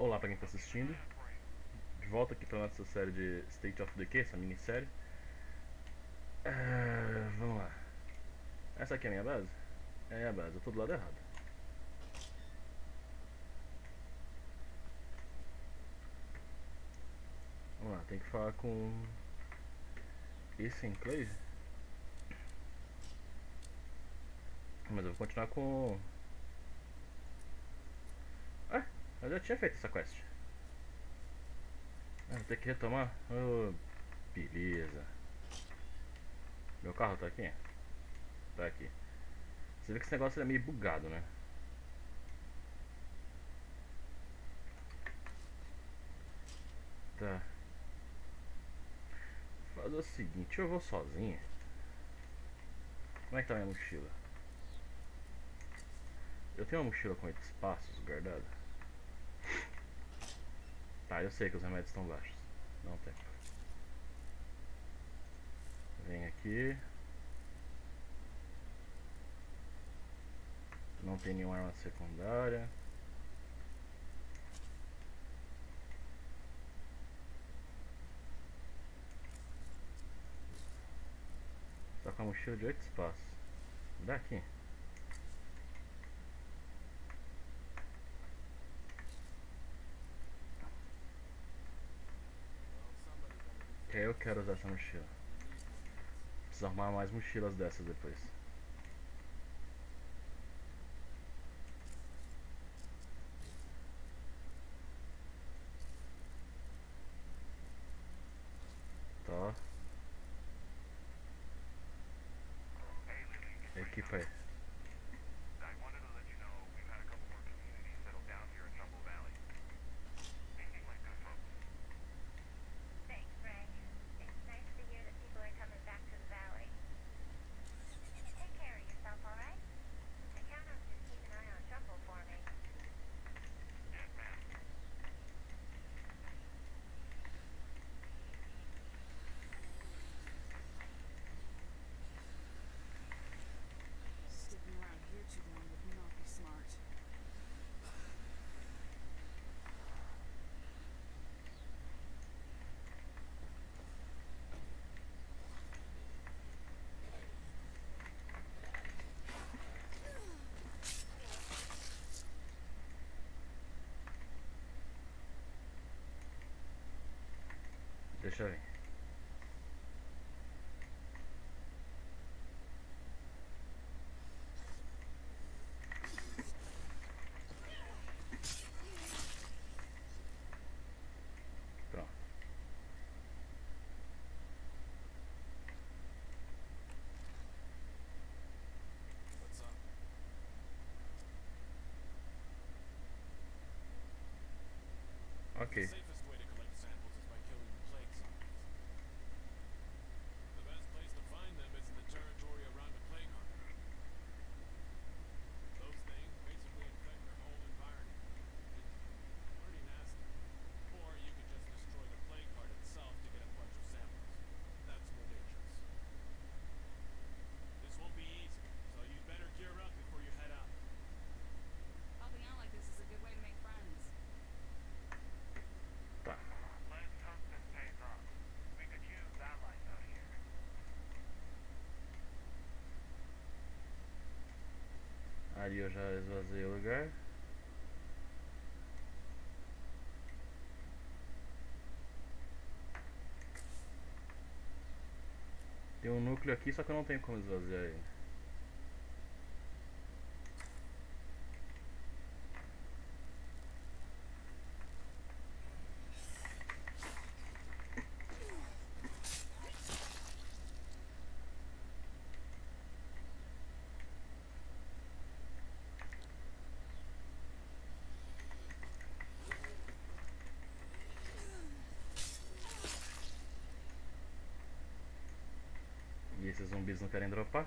Olá para quem está assistindo. De volta aqui para nossa série de State of Decay, essa minissérie. Uh, vamos lá. Essa aqui é a minha base? É a base, eu tô do lado errado. Vamos lá, tem que falar com esse enclave. Mas eu vou continuar com Eu tinha feito essa quest. Ah, vou ter que retomar. Oh, beleza. Meu carro tá aqui? Tá aqui. Você vê que esse negócio é meio bugado, né? Tá. Vou fazer o seguinte, eu vou sozinho. Como é que tá minha mochila? Eu tenho uma mochila com espaços guardada. Tá, eu sei que os remédios estão baixos. Não tem. Vem aqui. Não tem nenhuma arma secundária. Tá com a mochila de 8 espaços. Daqui. Eu quero usar essa mochila. Preciso arrumar mais mochilas dessas depois. Deixa eu ver. Ali eu já esvaziei o lugar. Tem um núcleo aqui, só que eu não tenho como esvaziar ele. Esses zumbis não querem dropar.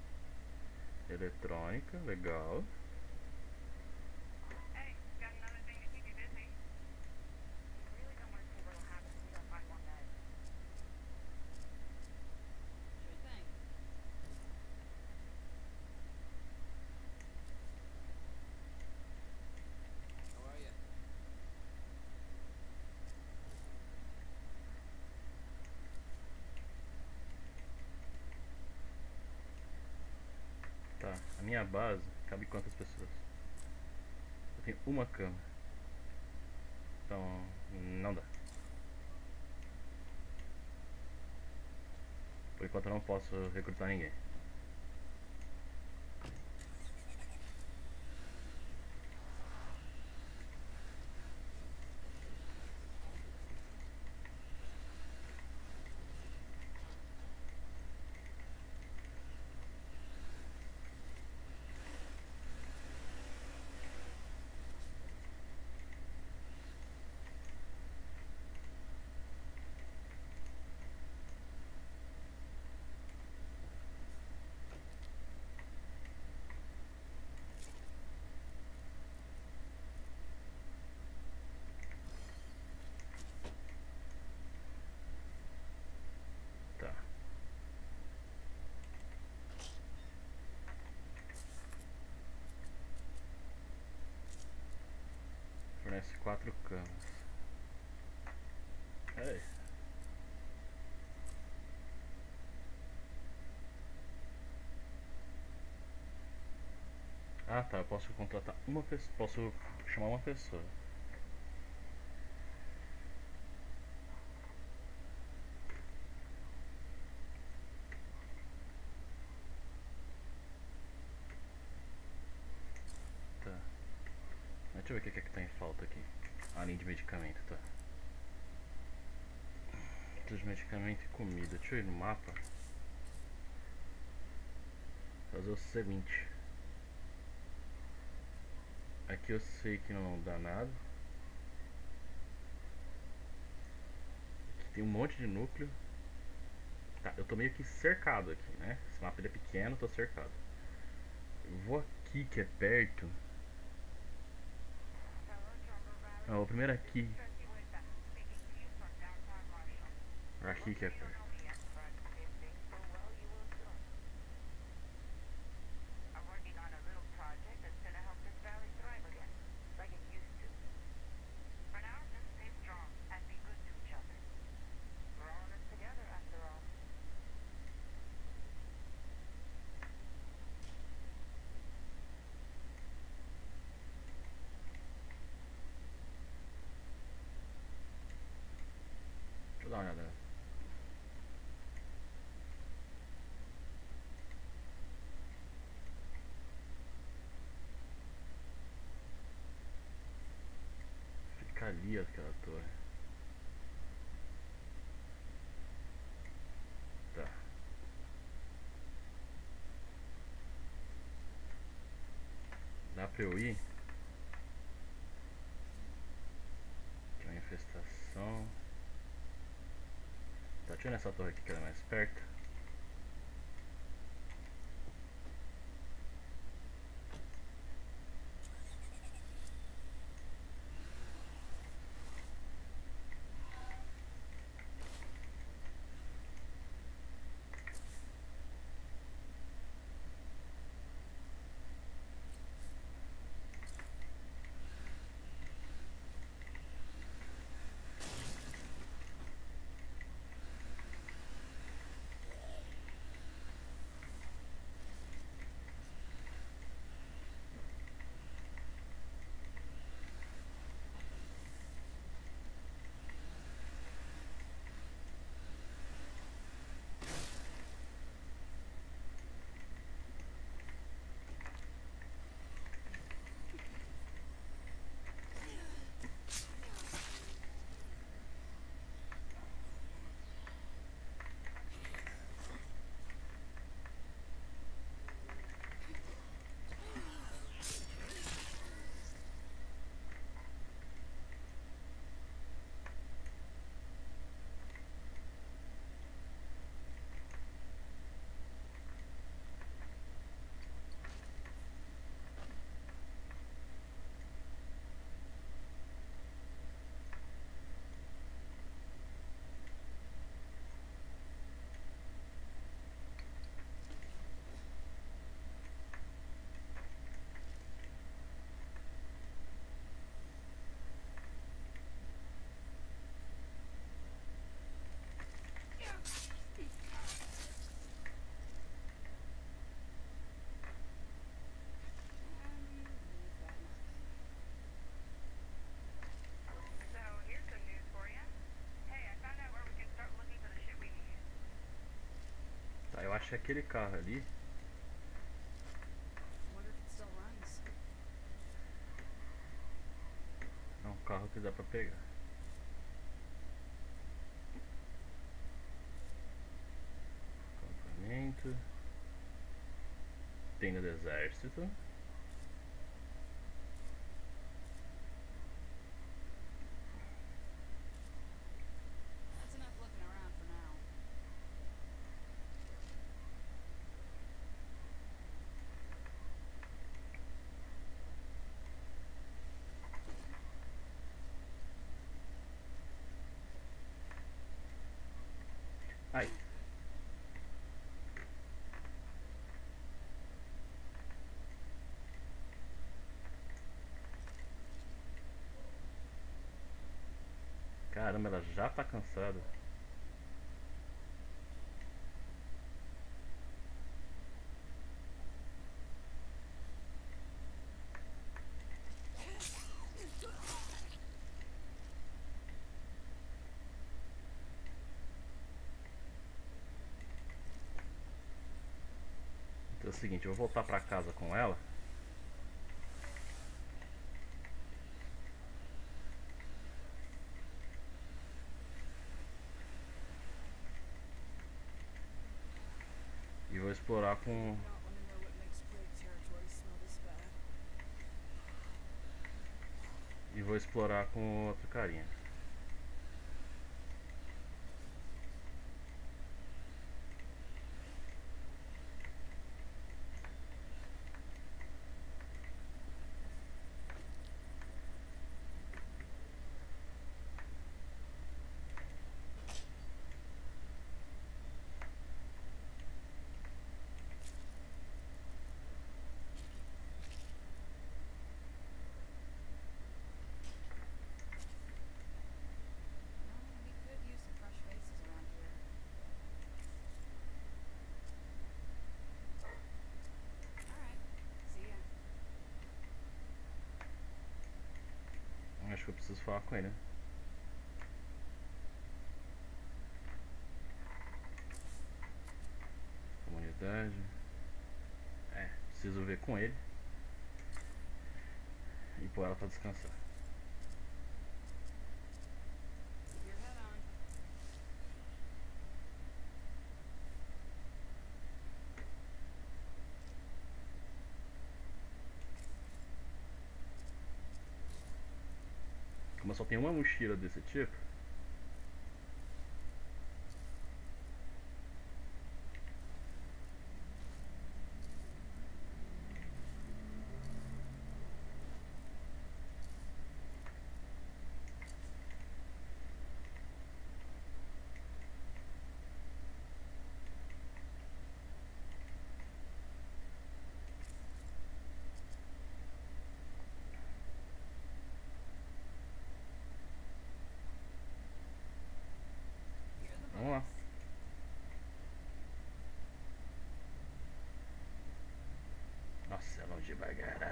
Eletrônica, legal. Minha base cabe quantas pessoas? Eu tenho uma cama. Então, não dá. Por enquanto eu não posso recrutar ninguém. Tá. Fornece quatro camas. É. Ah tá, eu posso contratar uma pessoa. Posso chamar uma pessoa. Tá. Deixa eu ver o que é que tá em falta aqui. Além de medicamento, tá. Dos medicamentos e comida. Deixa eu ir no mapa. Fazer o seguinte. Aqui eu sei que não dá nada. Aqui tem um monte de núcleo. Tá, eu tô meio que cercado aqui, né? Esse mapa é pequeno, tô cercado. Eu vou aqui que é perto. Ah, o primeiro aqui. Aqui que é perto. Ali aquela torre. Tá. Dá pra eu ir? Tem uma infestação. Tá, ir nessa torre aqui que ela é mais perto. Acho que aquele carro ali. É um carro que dá pra pegar. Acampamento. Tenda do exército. Caramba, ela já tá cansada. Então é o seguinte, eu vou voltar pra casa com ela. Vou explorar com. E vou explorar com outro carinha. Acho que eu preciso falar com ele. Comunidade. É, preciso ver com ele. E pôr ela pra descansar. Como eu só tenho uma mochila desse tipo. You're the Vamos lá. boss. Nossa, é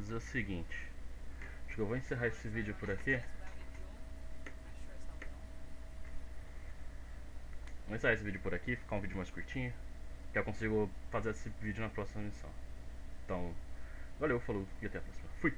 Fazer o seguinte. Acho que eu vou encerrar esse vídeo por aqui. Vou encerrar esse vídeo por aqui, ficar um vídeo mais curtinho. Que eu consigo fazer esse vídeo na próxima missão. Então, valeu, falou e até a próxima. Fui!